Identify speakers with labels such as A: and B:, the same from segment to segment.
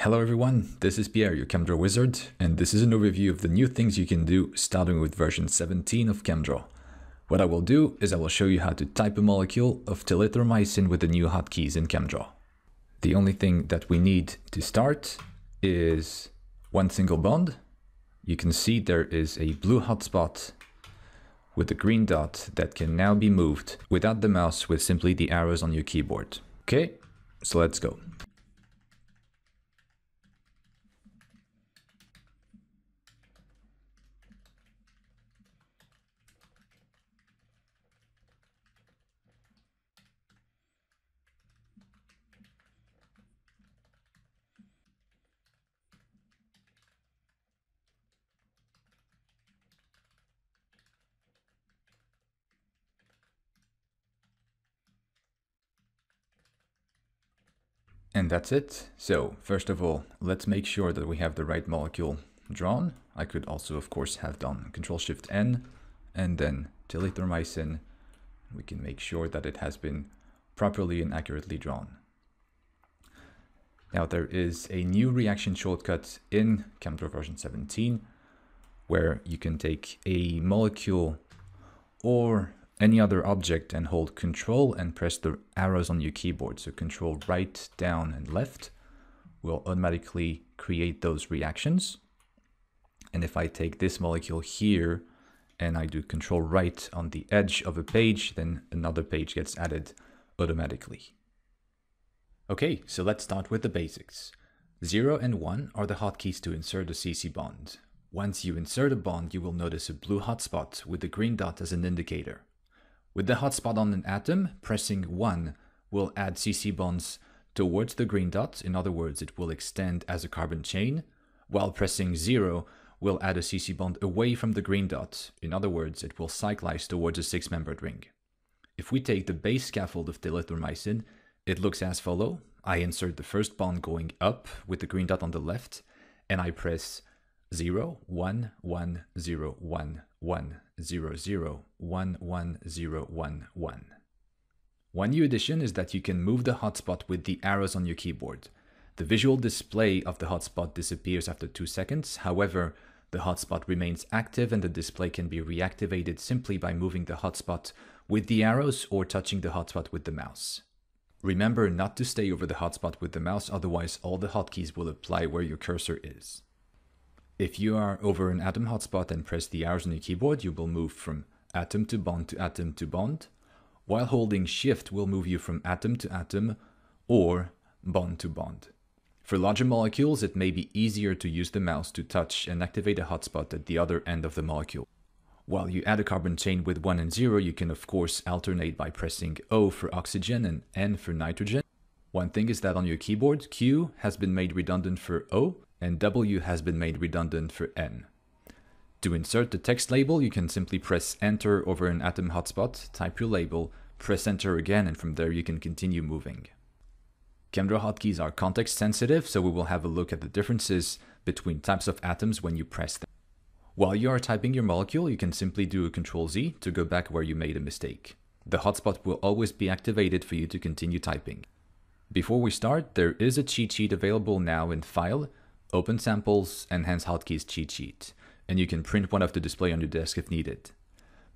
A: Hello everyone, this is Pierre, your ChemDraw wizard, and this is an overview of the new things you can do starting with version 17 of ChemDraw. What I will do is I will show you how to type a molecule of telithromycin with the new hotkeys in ChemDraw. The only thing that we need to start is one single bond. You can see there is a blue hotspot with a green dot that can now be moved without the mouse with simply the arrows on your keyboard. Okay, so let's go. And that's it. So first of all, let's make sure that we have the right molecule drawn. I could also, of course, have done Control Shift N and then telithromycin. We can make sure that it has been properly and accurately drawn. Now there is a new reaction shortcut in ChemDraw version 17 where you can take a molecule or any other object and hold control and press the arrows on your keyboard. So control right, down and left will automatically create those reactions. And if I take this molecule here and I do control right on the edge of a page, then another page gets added automatically. Okay, so let's start with the basics. 0 and 1 are the hotkeys to insert a CC bond. Once you insert a bond, you will notice a blue hotspot with the green dot as an indicator. With the hotspot on an atom, pressing 1 will add CC bonds towards the green dot, in other words, it will extend as a carbon chain, while pressing 0 will add a CC bond away from the green dot, in other words, it will cyclize towards a six-membered ring. If we take the base scaffold of telithromycin, it looks as follow. I insert the first bond going up with the green dot on the left, and I press 0, 1, 1, 0, 1, 1, 0, 0, 1, 1, 0, 1, 1. One new addition is that you can move the hotspot with the arrows on your keyboard. The visual display of the hotspot disappears after 2 seconds, however, the hotspot remains active and the display can be reactivated simply by moving the hotspot with the arrows or touching the hotspot with the mouse. Remember not to stay over the hotspot with the mouse, otherwise all the hotkeys will apply where your cursor is. If you are over an atom hotspot and press the arrows on your keyboard, you will move from atom to bond to atom to bond, while holding shift will move you from atom to atom or bond to bond. For larger molecules, it may be easier to use the mouse to touch and activate a hotspot at the other end of the molecule. While you add a carbon chain with 1 and 0, you can of course alternate by pressing O for oxygen and N for nitrogen. One thing is that on your keyboard, Q has been made redundant for O, and W has been made redundant for N. To insert the text label, you can simply press enter over an atom hotspot, type your label, press enter again, and from there you can continue moving. ChemDraw hotkeys are context sensitive, so we will have a look at the differences between types of atoms when you press them. While you are typing your molecule, you can simply do a Ctrl Z to go back where you made a mistake. The hotspot will always be activated for you to continue typing. Before we start, there is a cheat sheet available now in File, Open Samples, and Enhance Hotkeys cheat sheet, and you can print one of the display on your desk if needed.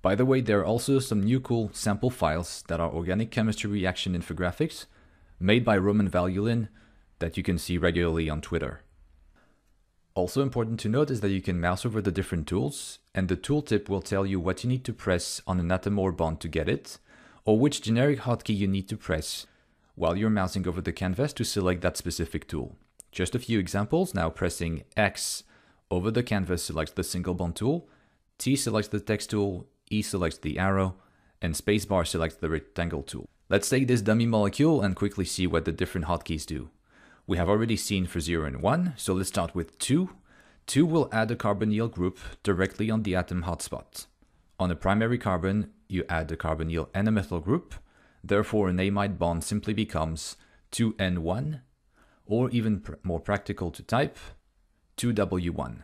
A: By the way, there are also some new cool sample files that are organic chemistry reaction infographics made by Roman Valiulin that you can see regularly on Twitter. Also important to note is that you can mouse over the different tools, and the tooltip will tell you what you need to press on an atom or bond to get it, or which generic hotkey you need to press while you're mousing over the canvas to select that specific tool. Just a few examples, now pressing X over the canvas selects the single bond tool, T selects the text tool, E selects the arrow, and spacebar selects the rectangle tool. Let's take this dummy molecule and quickly see what the different hotkeys do. We have already seen for 0 and 1, so let's start with 2. 2 will add a carbonyl group directly on the atom hotspot. On a primary carbon, you add a carbonyl and a methyl group, therefore an amide bond simply becomes 2N1 or even pr more practical to type, 2W1.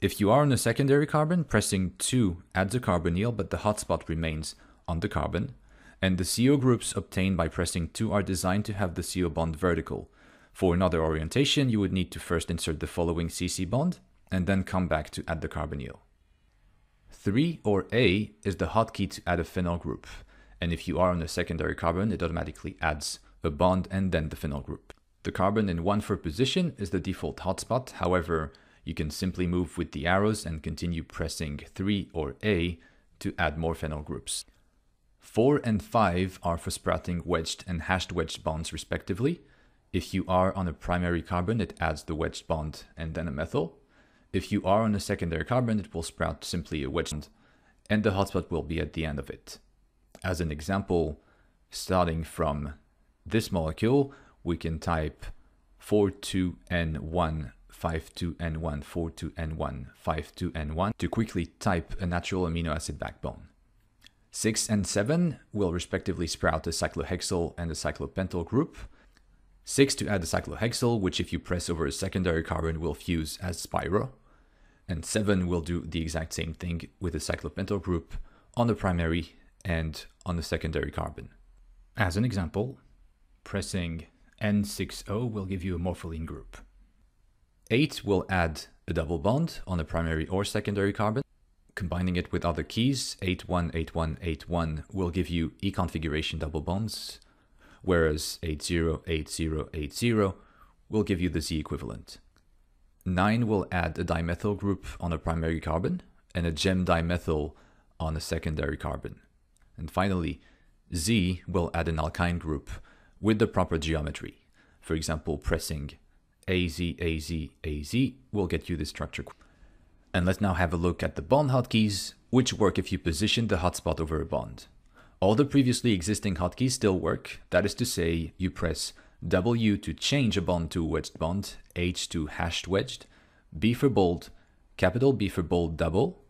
A: If you are on a secondary carbon, pressing 2 adds a carbonyl, but the hotspot remains on the carbon, and the CO groups obtained by pressing 2 are designed to have the CO bond vertical. For another orientation, you would need to first insert the following CC bond and then come back to add the carbonyl. 3 or A is the hotkey to add a phenyl group, and if you are on a secondary carbon, it automatically adds a bond and then the phenyl group. The carbon in 1,4 position is the default hotspot, however, you can simply move with the arrows and continue pressing 3 or A to add more phenyl groups. 4 and 5 are for sprouting wedged and hashed wedged bonds respectively. If you are on a primary carbon, it adds the wedged bond and then a methyl. If you are on a secondary carbon, it will sprout simply a wedged bond, and the hotspot will be at the end of it. As an example, starting from this molecule, we can type 42N1 52N1, 42N1, 52N1 to quickly type a natural amino acid backbone. 6 and 7 will respectively sprout a cyclohexyl and a cyclopentyl group. 6 to add a cyclohexyl, which if you press over a secondary carbon will fuse as spiro. And 7 will do the exact same thing with a cyclopentyl group on the primary and on the secondary carbon. As an example, pressing N60 will give you a morpholine group. 8 will add a double bond on a primary or secondary carbon. Combining it with other keys, 818181 will give you E configuration double bonds, whereas 808080 will give you the Z equivalent. 9 will add a dimethyl group on a primary carbon and a gem dimethyl on a secondary carbon. And finally, Z will add an alkyne group with the proper geometry. For example, pressing AZ, AZ, AZ will get you this structure. And let's now have a look at the bond hotkeys, which work if you position the hotspot over a bond. All the previously existing hotkeys still work, that is to say, you press W to change a bond to a wedged bond, H to hashed wedged, B for bold, capital B for bold double,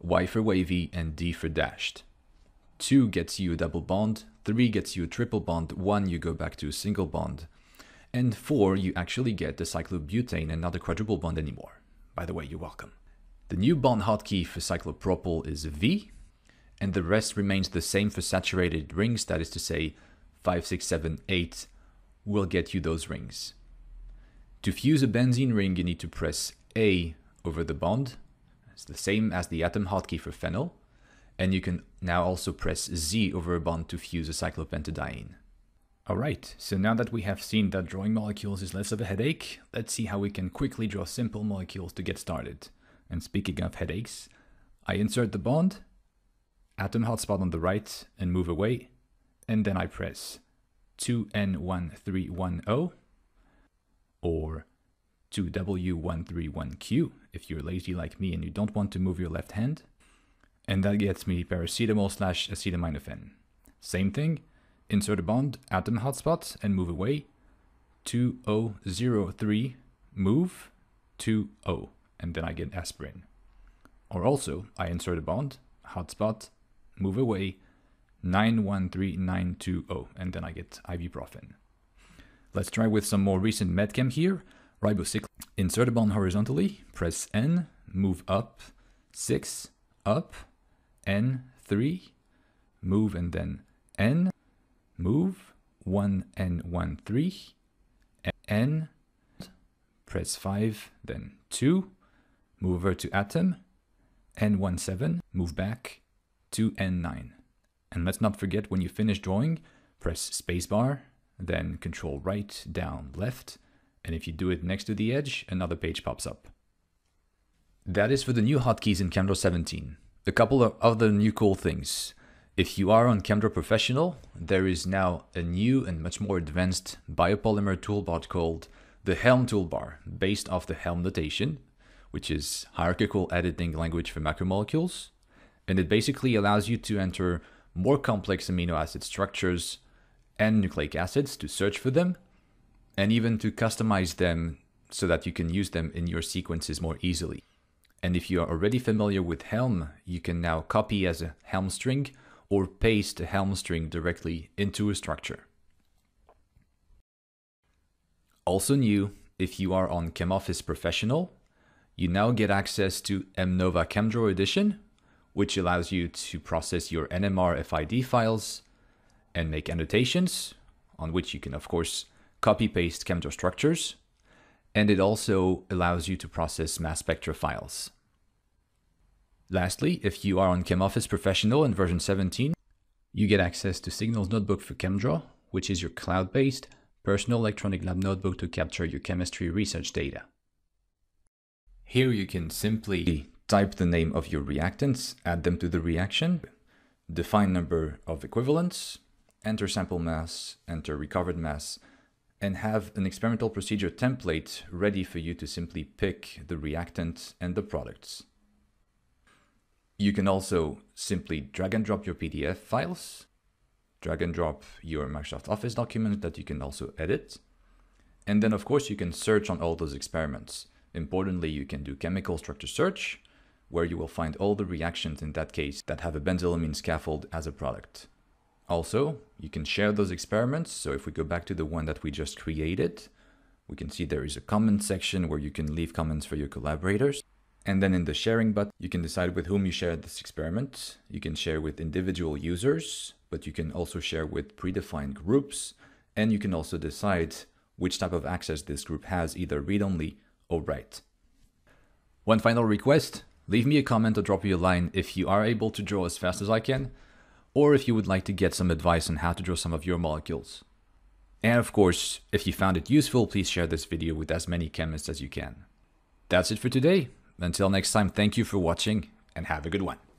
A: Y for wavy, and D for dashed. 2 gets you a double bond, 3 gets you a triple bond, 1 you go back to a single bond, and 4 you actually get the cyclobutane and not a quadruple bond anymore. By the way, you're welcome. The new bond hotkey for cyclopropyl is V, and the rest remains the same for saturated rings, that is to say 5, 6, 7, 8 will get you those rings. To fuse a benzene ring, you need to press A over the bond. It's the same as the atom hotkey for phenyl, and you can now also press Z over a bond to fuse a cyclopentadiene. Alright, so now that we have seen that drawing molecules is less of a headache, let's see how we can quickly draw simple molecules to get started. And speaking of headaches, I insert the bond, atom hotspot on the right and move away, and then I press 2N1310 or 2W131Q if you're lazy like me and you don't want to move your left hand and that gets me paracetamol slash acetaminophen. Same thing, insert a bond, atom hotspot, and move away. 2003, move, 20, and then I get aspirin. Or also, I insert a bond, hotspot, move away, 913920, and then I get ibuprofen. Let's try with some more recent medchem here. Ribociclib. Insert a bond horizontally, press N, move up, 6, up, N3, move and then N, move, 1 and 1, 3, N, press 5, then 2, move over to atom, N1, 7, move back, to N9. And let's not forget when you finish drawing, press spacebar, then control right, down, left, and if you do it next to the edge, another page pops up. That is for the new hotkeys in ChemDraw 17. A couple of other new cool things. If you are on ChemDraw Professional, there is now a new and much more advanced biopolymer toolbar called the Helm toolbar, based off the Helm notation, which is hierarchical editing language for macromolecules. And it basically allows you to enter more complex amino acid structures and nucleic acids to search for them, and even to customize them so that you can use them in your sequences more easily. And if you are already familiar with Helm, you can now copy as a Helm string or paste a Helm string directly into a structure. Also new, if you are on ChemOffice Professional, you now get access to MNOVA ChemDraw Edition, which allows you to process your NMR FID files and make annotations, on which you can of course copy-paste chemistry structures, and it also allows you to process mass spectra files. Lastly, if you are on ChemOffice Professional in version 17, you get access to Signals Notebook for ChemDraw, which is your cloud-based personal electronic lab notebook to capture your chemistry research data. Here you can simply type the name of your reactants, add them to the reaction, define number of equivalents, enter sample mass, enter recovered mass, and have an experimental procedure template ready for you to simply pick the reactant and the products. You can also simply drag and drop your PDF files, drag and drop your Microsoft Office document that you can also edit. And then of course you can search on all those experiments. Importantly, you can do chemical structure search, where you will find all the reactions in that case that have a benzylamine scaffold as a product. Also, you can share those experiments. So if we go back to the one that we just created, we can see there is a comment section where you can leave comments for your collaborators. And then in the sharing button, you can decide with whom you share this experiment. You can share with individual users, but you can also share with predefined groups. And you can also decide which type of access this group has, either read-only or write. One final request, leave me a comment or drop me a line if you are able to draw as fast as I can, or if you would like to get some advice on how to draw some of your molecules. And of course, if you found it useful, please share this video with as many chemists as you can. That's it for today. Until next time, thank you for watching and have a good one.